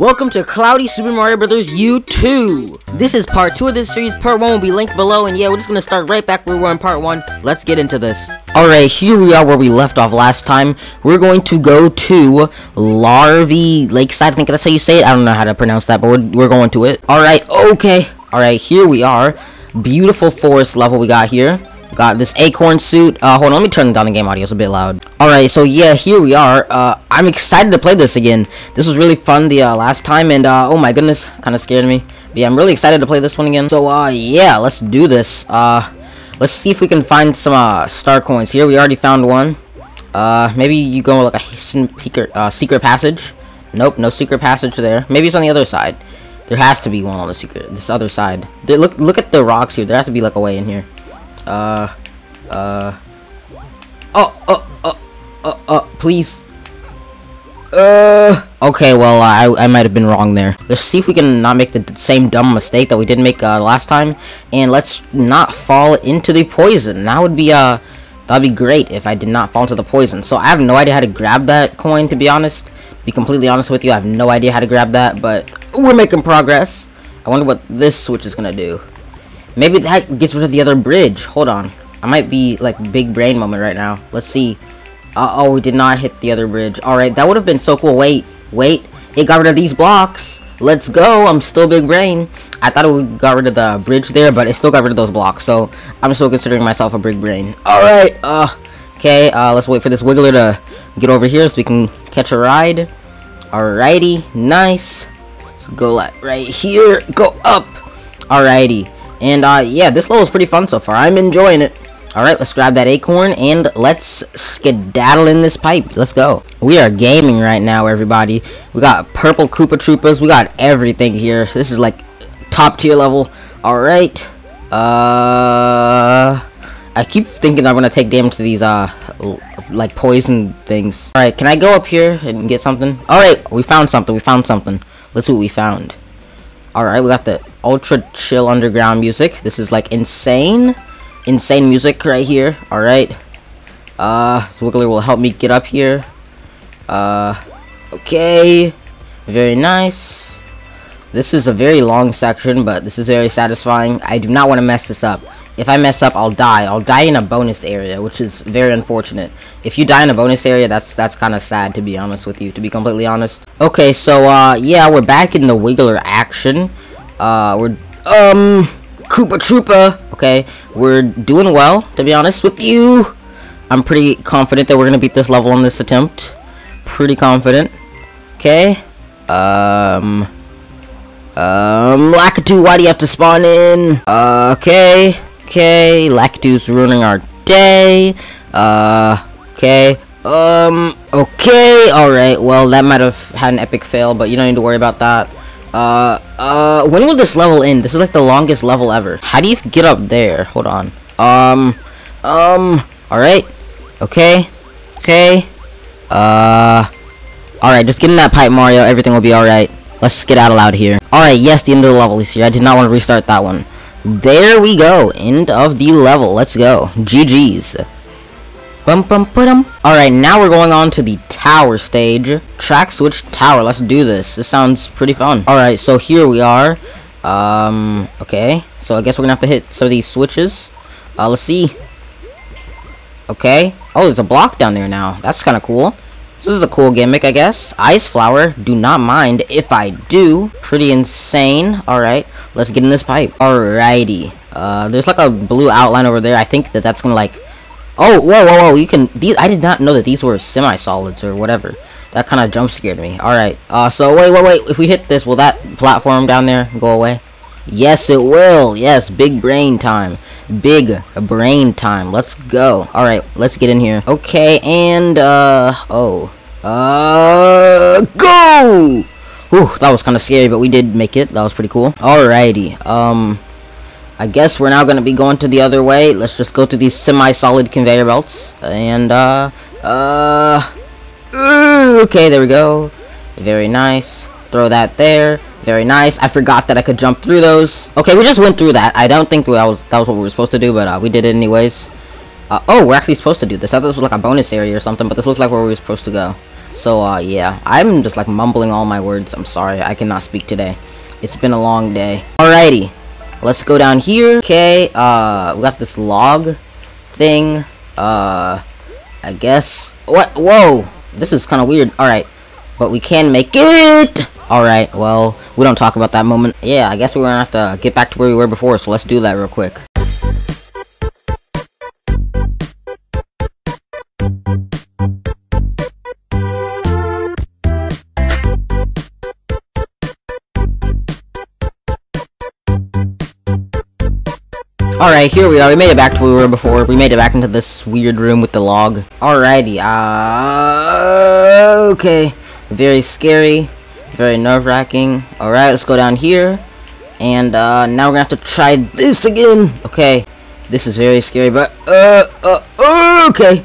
Welcome to Cloudy Super Mario Brothers U2! This is part 2 of this series, part 1 will be linked below, and yeah, we're just gonna start right back where we were in part 1. Let's get into this. Alright, here we are where we left off last time. We're going to go to Larvy Lakeside, I think that's how you say it. I don't know how to pronounce that, but we're, we're going to it. Alright, okay. Alright, here we are. Beautiful forest level we got here. Got this acorn suit. Uh, hold on, let me turn down the game audio. It's a bit loud. Alright, so yeah, here we are. Uh, I'm excited to play this again. This was really fun the uh, last time, and uh, oh my goodness, kind of scared me. But yeah, I'm really excited to play this one again. So uh, yeah, let's do this. Uh, let's see if we can find some uh, star coins here. We already found one. Uh, maybe you go like a secret, secret passage. Nope, no secret passage there. Maybe it's on the other side. There has to be one on the secret, this other side. There, look, look at the rocks here. There has to be like a way in here. Uh, uh. Oh, oh, oh, oh, oh, please. Uh. Okay, well, I, I might have been wrong there. Let's see if we can not make the same dumb mistake that we did make uh, last time. And let's not fall into the poison. That would be, uh, that'd be great if I did not fall into the poison. So I have no idea how to grab that coin, to be honest. be completely honest with you, I have no idea how to grab that, but we're making progress. I wonder what this switch is gonna do. Maybe that gets rid of the other bridge. Hold on. I might be like big brain moment right now. Let's see. Uh oh, we did not hit the other bridge. Alright, that would have been so cool. Wait, wait. It got rid of these blocks. Let's go. I'm still big brain. I thought it got rid of the bridge there, but it still got rid of those blocks. So I'm still considering myself a big brain. Alright, uh, okay, uh, let's wait for this Wiggler to get over here so we can catch a ride. Alrighty, nice. Let's go right here. Go up. Alrighty. And, uh, yeah, this level is pretty fun so far. I'm enjoying it. Alright, let's grab that acorn and let's skedaddle in this pipe. Let's go. We are gaming right now, everybody. We got purple Koopa Troopas. We got everything here. This is like top tier level. Alright. Uh... I keep thinking I'm gonna take damage to these, uh, like poison things. Alright, can I go up here and get something? Alright, we found something. We found something. Let's see what we found. Alright, we got the ultra chill underground music. This is like insane. Insane music right here. Alright. Uh, Swiggler will help me get up here. Uh, okay. Very nice. This is a very long section, but this is very satisfying. I do not want to mess this up. If I mess up, I'll die. I'll die in a bonus area, which is very unfortunate. If you die in a bonus area, that's that's kind of sad, to be honest with you, to be completely honest. Okay, so, uh, yeah, we're back in the Wiggler action. Uh, we're, um, Koopa Troopa, okay? We're doing well, to be honest with you. I'm pretty confident that we're gonna beat this level on this attempt. Pretty confident. Okay. Um... Um, Lakitu, why do you have to spawn in? Uh, okay. Okay, Lakitu's ruining our day. Uh, okay. Um, okay, alright. Well, that might have had an epic fail, but you don't need to worry about that. Uh, uh, when will this level end? This is like the longest level ever. How do you get up there? Hold on. Um, um, alright. Okay. Okay. Uh, alright, just get in that pipe, Mario. Everything will be alright. Let's get out loud here. Alright, yes, the end of the level is here. I did not want to restart that one. There we go. End of the level. Let's go. GG's. Bum bum bum. Alright, now we're going on to the tower stage. Track switch tower. Let's do this. This sounds pretty fun. Alright, so here we are. Um, okay. So I guess we're gonna have to hit some of these switches. Uh, let's see. Okay. Oh, there's a block down there now. That's kind of cool. This is a cool gimmick, I guess. Ice flower. Do not mind if I do. Pretty insane. Alright. Let's get in this pipe. Alrighty. Uh, there's like a blue outline over there. I think that that's gonna like... Oh, whoa, whoa, whoa. You can... These, I did not know that these were semi-solids or whatever. That kind of jump scared me. Alright. Uh, so wait, wait, wait. If we hit this, will that platform down there go away? Yes, it will. Yes, big brain time. Big brain time. Let's go. Alright, let's get in here. Okay, and, uh, oh. Uh, go! Whew, that was kind of scary, but we did make it. That was pretty cool. Alrighty, um, I guess we're now going to be going to the other way. Let's just go through these semi-solid conveyor belts. And, uh, uh, okay, there we go. Very nice. Throw that there. Very nice. I forgot that I could jump through those. Okay, we just went through that. I don't think that was that was what we were supposed to do, but uh, we did it anyways. Uh, oh, we're actually supposed to do this. I thought this was like a bonus area or something, but this looks like where we were supposed to go. So, uh, yeah. I'm just, like, mumbling all my words. I'm sorry. I cannot speak today. It's been a long day. Alrighty. Let's go down here. Okay, uh, we got this log thing. Uh, I guess. What? Whoa! This is kind of weird. Alright. But we can make it! Alright, well, we don't talk about that moment. Yeah, I guess we're gonna have to get back to where we were before, so let's do that real quick. Alright, here we are. We made it back to where we were before. We made it back into this weird room with the log. Alrighty, uh... Okay. Very scary. Very nerve-wracking. Alright, let's go down here. And, uh, now we're gonna have to try this again. Okay. This is very scary, but, uh, uh, okay.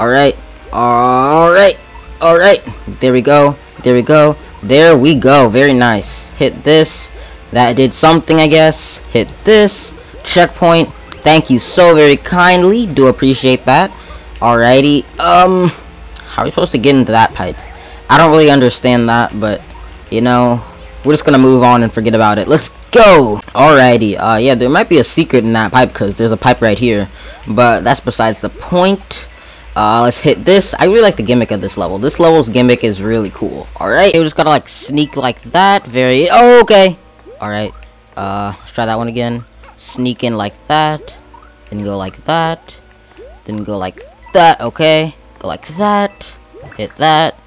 Alright. Alright. Alright. There we go. There we go. There we go. Very nice. Hit this. That did something, I guess. Hit this checkpoint. Thank you so very kindly. Do appreciate that. Alrighty. Um, how are we supposed to get into that pipe? I don't really understand that, but, you know, we're just gonna move on and forget about it. Let's go! Alrighty. Uh, yeah, there might be a secret in that pipe, because there's a pipe right here. But that's besides the point. Uh, let's hit this. I really like the gimmick of this level. This level's gimmick is really cool. Alright, we just gotta, like, sneak like that. Very... Oh, okay. Alright. Uh, let's try that one again sneak in like that, then go like that, then go like that, okay? Go like that, hit that,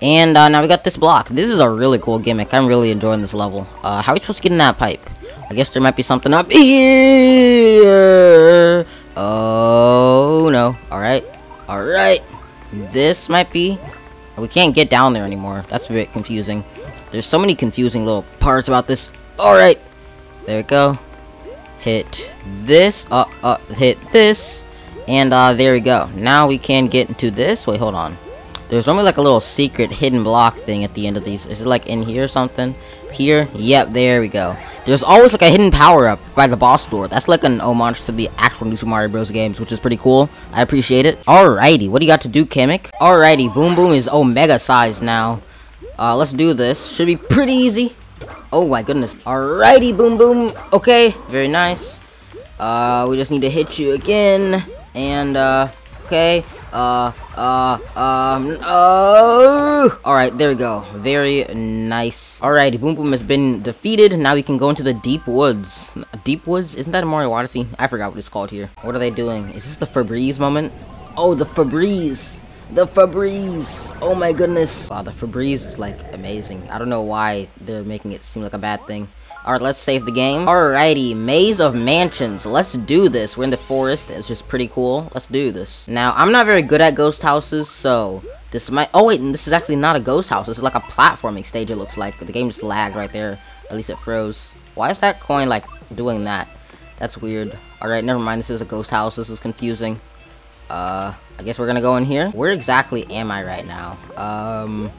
and uh, now we got this block. This is a really cool gimmick. I'm really enjoying this level. Uh, how are we supposed to get in that pipe? I guess there might be something up here. Oh, no. Alright. Alright. This might be... We can't get down there anymore. That's a bit confusing. There's so many confusing little parts about this. Alright. There we go hit this, uh, uh, hit this, and, uh, there we go. Now we can get into this. Wait, hold on. There's normally like a little secret hidden block thing at the end of these. Is it like in here or something? Here? Yep, there we go. There's always like a hidden power-up by the boss door. That's like an homage to the actual New Super Mario Bros. games, which is pretty cool. I appreciate it. Alrighty, what do you got to do, Kamek? Alrighty, Boom Boom is Omega size now. Uh, let's do this. Should be pretty easy. Oh my goodness. Alrighty, boom boom. Okay, very nice. Uh, we just need to hit you again. And, uh, okay. Uh, uh, um, oh! Alright, there we go. Very nice. Alrighty, Boom Boom has been defeated. Now we can go into the Deep Woods. Deep Woods? Isn't that a Mario Odyssey? I forgot what it's called here. What are they doing? Is this the Febreze moment? Oh, the Febreze. The Febreze! Oh my goodness! Wow, the Febreze is like amazing. I don't know why they're making it seem like a bad thing. Alright, let's save the game. Alrighty, Maze of Mansions. Let's do this. We're in the forest. It's just pretty cool. Let's do this. Now, I'm not very good at ghost houses, so this might... Oh, wait, this is actually not a ghost house. This is like a platforming stage, it looks like. The game just lagged right there. At least it froze. Why is that coin, like, doing that? That's weird. Alright, never mind. This is a ghost house. This is confusing. Uh, I guess we're gonna go in here. Where exactly am I right now? Um,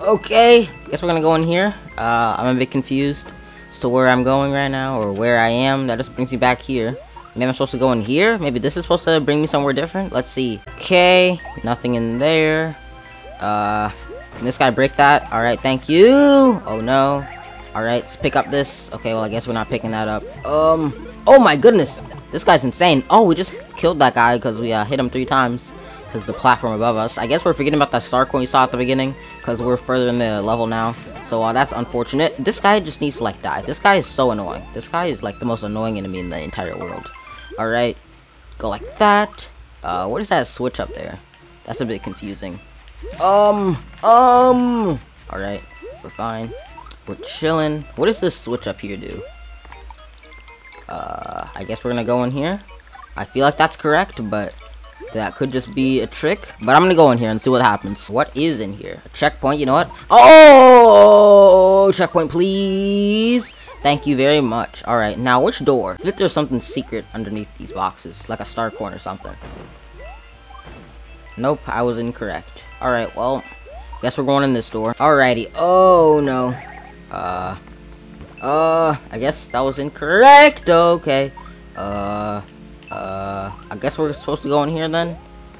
okay. Guess we're gonna go in here. Uh, I'm a bit confused as to where I'm going right now, or where I am. That just brings me back here. Maybe I'm supposed to go in here? Maybe this is supposed to bring me somewhere different? Let's see. Okay, nothing in there. Uh, this guy break that? Alright, thank you! Oh no. Alright, let's pick up this. Okay, well I guess we're not picking that up. Um, oh my goodness! This guy's insane. Oh, we just killed that guy because we uh, hit him three times. Because the platform above us. I guess we're forgetting about that star coin we saw at the beginning. Because we're further in the level now. So uh, that's unfortunate. This guy just needs to like die. This guy is so annoying. This guy is like the most annoying enemy in the entire world. Alright. Go like that. Uh, what is that switch up there? That's a bit confusing. Um, um. Alright, we're fine. We're chilling. What does this switch up here do? Uh, I guess we're gonna go in here. I feel like that's correct, but that could just be a trick. But I'm gonna go in here and see what happens. What is in here? A checkpoint, you know what? Oh! Checkpoint, please! Thank you very much. Alright, now which door? I there's something secret underneath these boxes. Like a star coin or something. Nope, I was incorrect. Alright, well, guess we're going in this door. Alrighty. Oh, no. Uh, uh, I guess that was incorrect. Okay. Uh, uh, I guess we're supposed to go in here then.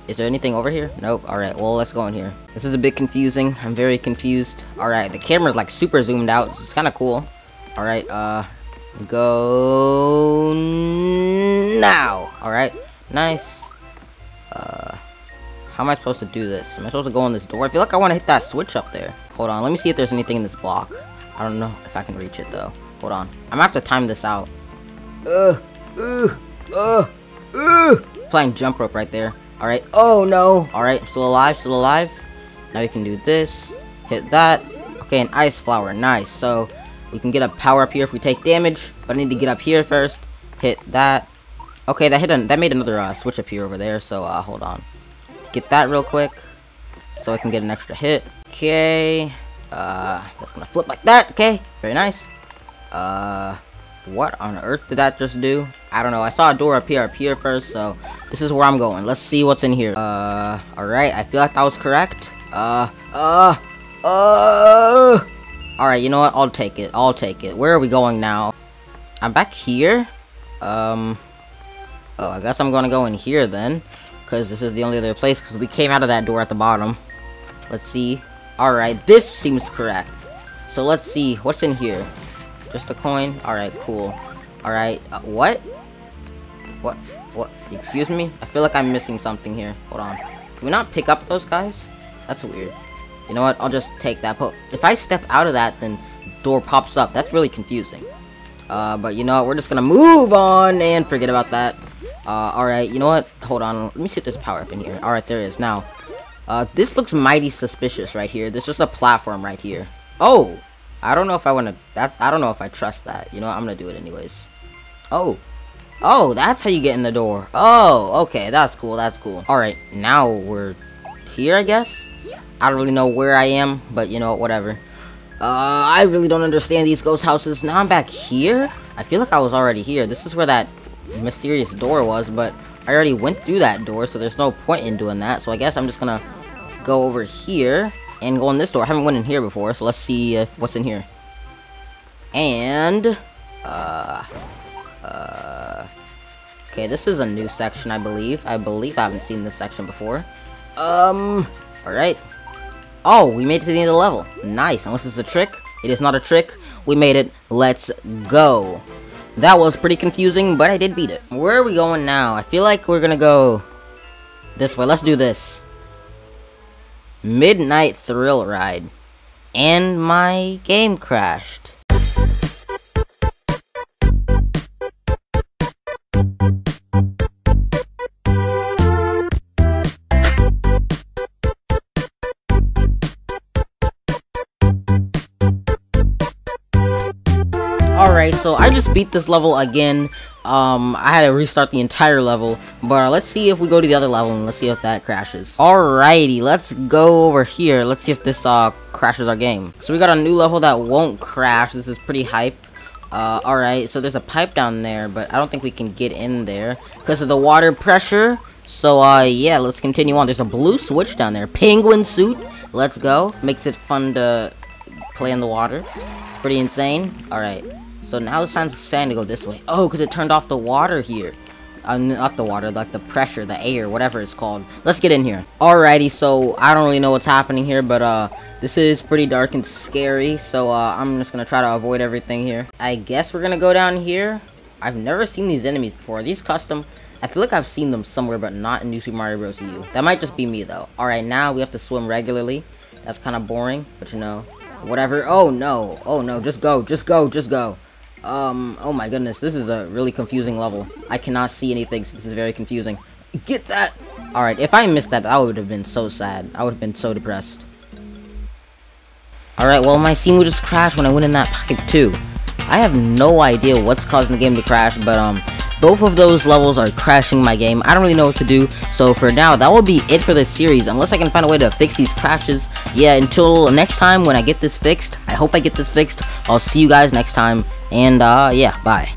Is there anything over here? Nope. Alright, well, let's go in here. This is a bit confusing. I'm very confused. Alright, the camera's like super zoomed out. It's kind of cool. Alright, uh, go now. Alright, nice. Uh, how am I supposed to do this? Am I supposed to go in this door? I feel like I want to hit that switch up there. Hold on, let me see if there's anything in this block. I don't know if I can reach it though. Hold on. I'm gonna have to time this out. Uh, uh, uh, uh. Playing jump rope right there. Alright. Oh no. Alright, still alive, still alive. Now we can do this. Hit that. Okay, an ice flower. Nice. So we can get a power up here if we take damage. But I need to get up here first. Hit that. Okay, that hit an that made another uh, switch up here over there. So uh, hold on. Get that real quick. So I can get an extra hit. Okay. Uh, that's gonna flip like that. Okay, very nice. Uh, what on earth did that just do? I don't know. I saw a door here, up here first, so this is where I'm going. Let's see what's in here. Uh, alright. I feel like that was correct. Uh, uh, uh. Alright, you know what? I'll take it. I'll take it. Where are we going now? I'm back here? Um, oh, I guess I'm gonna go in here then. Because this is the only other place, because we came out of that door at the bottom. Let's see. Alright, this seems correct. So let's see, what's in here? Just a coin? Alright, cool. Alright, uh, what? What? What? Excuse me? I feel like I'm missing something here. Hold on. Can we not pick up those guys? That's weird. You know what? I'll just take that. But if I step out of that, then door pops up. That's really confusing. Uh, but you know what? We're just gonna move on and forget about that. Uh, alright, you know what? Hold on. Let me see if there's power up in here. Alright, there is. Now, uh, this looks mighty suspicious right here. There's just a platform right here. Oh! I don't know if I want to... That I don't know if I trust that. You know? I'm going to do it anyways. Oh. Oh, that's how you get in the door. Oh, okay. That's cool. That's cool. Alright, now we're here, I guess? I don't really know where I am, but you know, whatever. Uh, I really don't understand these ghost houses. Now I'm back here? I feel like I was already here. This is where that mysterious door was, but I already went through that door, so there's no point in doing that. So I guess I'm just gonna go over here and go in this door. I haven't went in here before, so let's see what's in here. And uh uh Okay, this is a new section, I believe. I believe I haven't seen this section before. Um alright. Oh, we made it to the end of the level. Nice. Unless it's a trick. It is not a trick. We made it. Let's go. That was pretty confusing, but I did beat it. Where are we going now? I feel like we're gonna go this way. Let's do this. Midnight Thrill Ride. And my game crashed. Alright, so I just beat this level again. Um, I had to restart the entire level. But uh, let's see if we go to the other level and let's see if that crashes. Alrighty, let's go over here. Let's see if this uh, crashes our game. So we got a new level that won't crash. This is pretty hype. Uh, alright, so there's a pipe down there, but I don't think we can get in there because of the water pressure. So, uh, yeah, let's continue on. There's a blue switch down there. Penguin suit. Let's go. Makes it fun to play in the water. It's pretty insane. Alright. So now it's time to go this way. Oh, because it turned off the water here. Uh, not the water, like the pressure, the air, whatever it's called. Let's get in here. Alrighty, so I don't really know what's happening here, but uh, this is pretty dark and scary. So uh, I'm just gonna try to avoid everything here. I guess we're gonna go down here. I've never seen these enemies before. Are these custom? I feel like I've seen them somewhere, but not in New Super Mario Bros. U. That might just be me, though. Alright, now we have to swim regularly. That's kind of boring, but you know, whatever. Oh, no. Oh, no. Just go. Just go. Just go. Um, oh my goodness, this is a really confusing level. I cannot see anything, so this is very confusing. Get that! Alright, if I missed that, I would have been so sad. I would have been so depressed. Alright, well, my scene would just crash when I went in that pipe, too. I have no idea what's causing the game to crash, but, um, both of those levels are crashing my game. I don't really know what to do. So for now, that will be it for this series. Unless I can find a way to fix these crashes. Yeah, until next time when I get this fixed. I hope I get this fixed. I'll see you guys next time. And, uh, yeah, bye.